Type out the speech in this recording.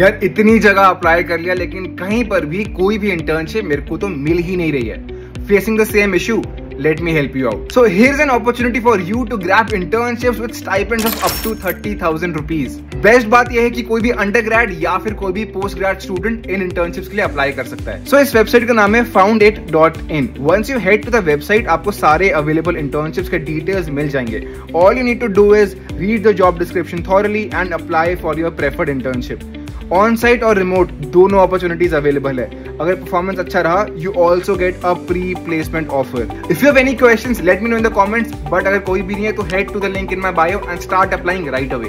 यार इतनी जगह अप्लाई कर लिया लेकिन कहीं पर भी कोई भी इंटर्नशिप मेरे को तो मिल ही नहीं रही है। Facing the same issue let me help you out. So here's an opportunity for you to grab internships with stipends of up to 30,000 rupees. Best बात यह है कि कोई भी अंडर ग्रेड या फिर कोई भी पोस्ट ग्रेड स्टूडेंट इन इंटर्नशिप्स के लिए अप्लाई कर सकता है। सो so, इस वेबसाइट का नाम है found it dot in once you head to the website आपको सारे अवेलेबल इंटर्नशिप्स के डिटेल्स मिल जाएँगे। All you need to do is read the job description thoroughly and apply for your preferred internship on site और remote दोनों opportunities available है। अगर performance अच्छा रहा you also get a pre placement offer if you have any question let me know in the comments but अगर कोई भी नहीं है तो head to the link in my bio and start applying right away